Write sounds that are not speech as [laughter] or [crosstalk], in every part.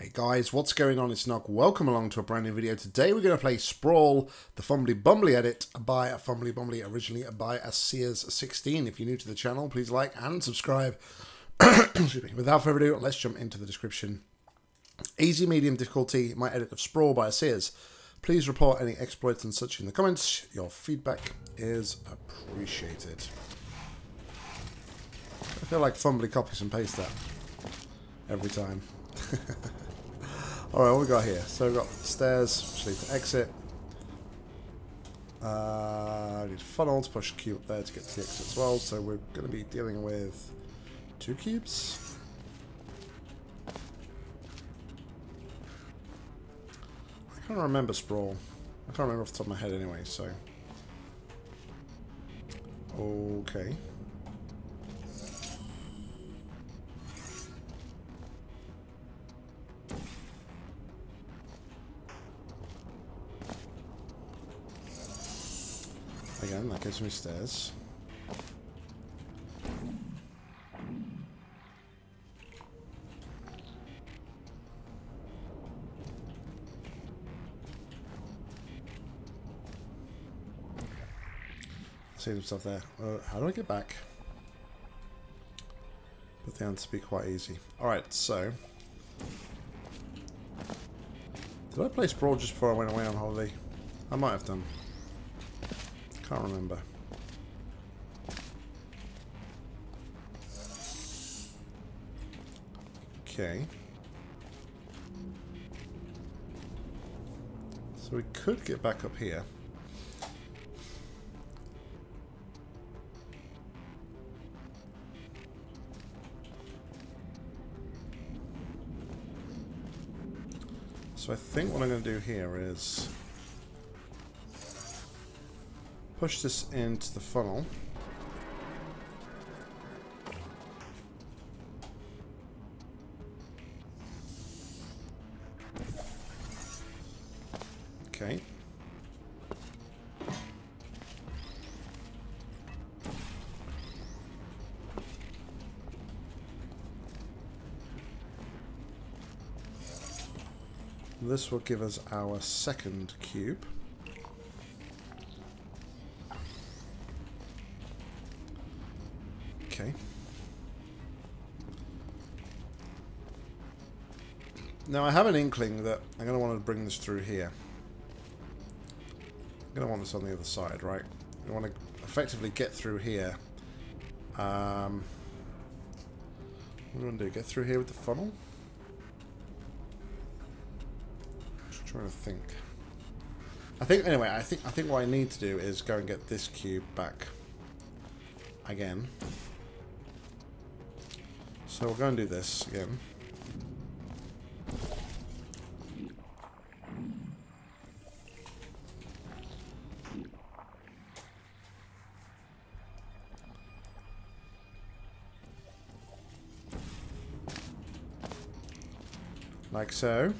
Hey guys, what's going on? It's Nock. Welcome along to a brand new video. Today we're going to play Sprawl, the Fumbly Bumbly edit by Fumbly Bumbly, originally by a Sears16. If you're new to the channel, please like and subscribe. [coughs] Without further ado, let's jump into the description. Easy, medium difficulty, my edit of Sprawl by a Sears. Please report any exploits and such in the comments. Your feedback is appreciated. I feel like Fumbly copies and paste that every time. [laughs] Alright, what we got here? So we've got stairs, which lead to exit. Uh, I need funnel to push cube up there to get to the exit as well. So we're going to be dealing with two cubes. I can't remember Sprawl. I can't remember off the top of my head anyway, so... Okay. Again, that gives me stairs. See some stuff there. Uh, how do I get back? But the answer be quite easy. Alright, so... Did I play Sprawl just before I went away on holiday? I might have done. Can't remember. Okay. So we could get back up here. So I think what I'm going to do here is push this into the funnel. Okay. This will give us our second cube. Okay. Now I have an inkling that I'm going to want to bring this through here. I'm going to want this on the other side, right? I want to effectively get through here. Um, what do I want to do? Get through here with the funnel? Just trying to think. I think anyway. I think I think what I need to do is go and get this cube back again. So we're going to do this again. Like so.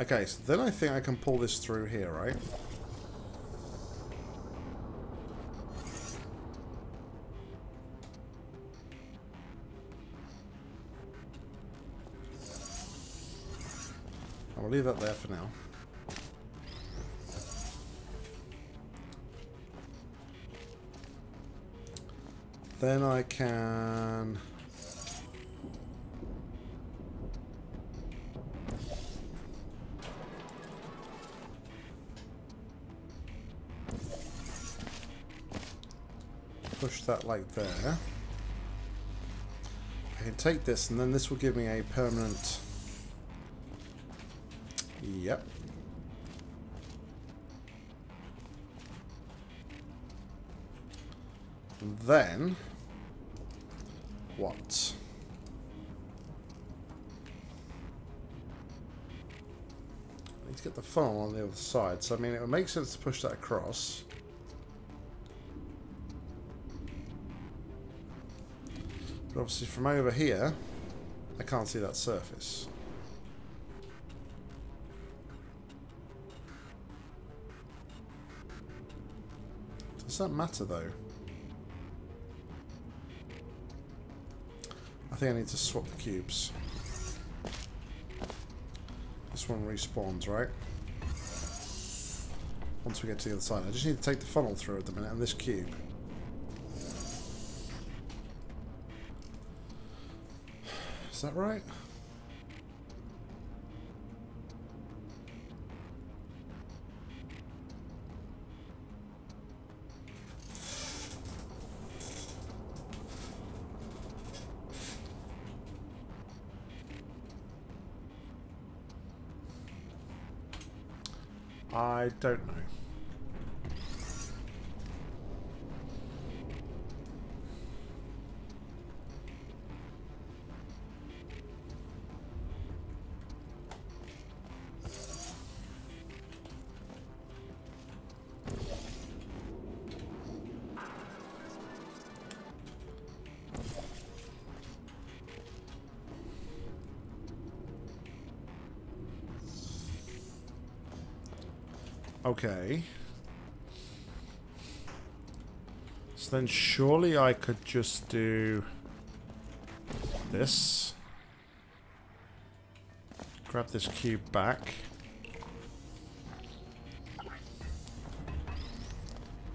Okay, so then I think I can pull this through here, right? I'll leave that there for now. Then I can... push that like there. I can take this and then this will give me a permanent... Yep. And then... What? to get the funnel on the other side. So, I mean, it would make sense to push that across. But obviously from over here, I can't see that surface. Does that matter though? I think I need to swap the cubes. This one respawns, right? Once we get to the other side. I just need to take the funnel through at the minute and this cube. Is that right? I don't know. Okay. So then surely I could just do this. Grab this cube back.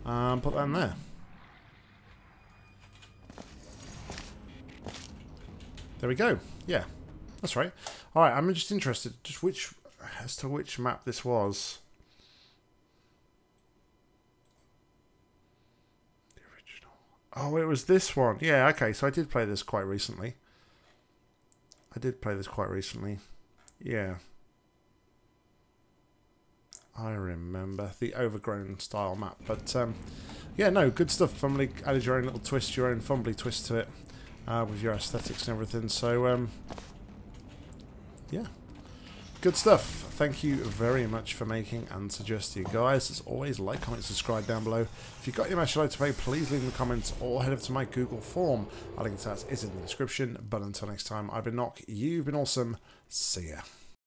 And put that in there. There we go. Yeah, that's right. All right, I'm just interested just which as to which map this was. Oh, it was this one. Yeah, okay. So I did play this quite recently. I did play this quite recently. Yeah. I remember the overgrown style map. But um, yeah, no, good stuff. Fumbly added your own little twist, your own fumbly twist to it uh, with your aesthetics and everything. So um, yeah, Good stuff. Thank you very much for making and suggesting, guys. As always, like, comment, subscribe down below. If you've got your match like to play, please leave in the comments or head over to my Google form. A link to that is in the description. But until next time, I've been Nock. You've been awesome. See ya.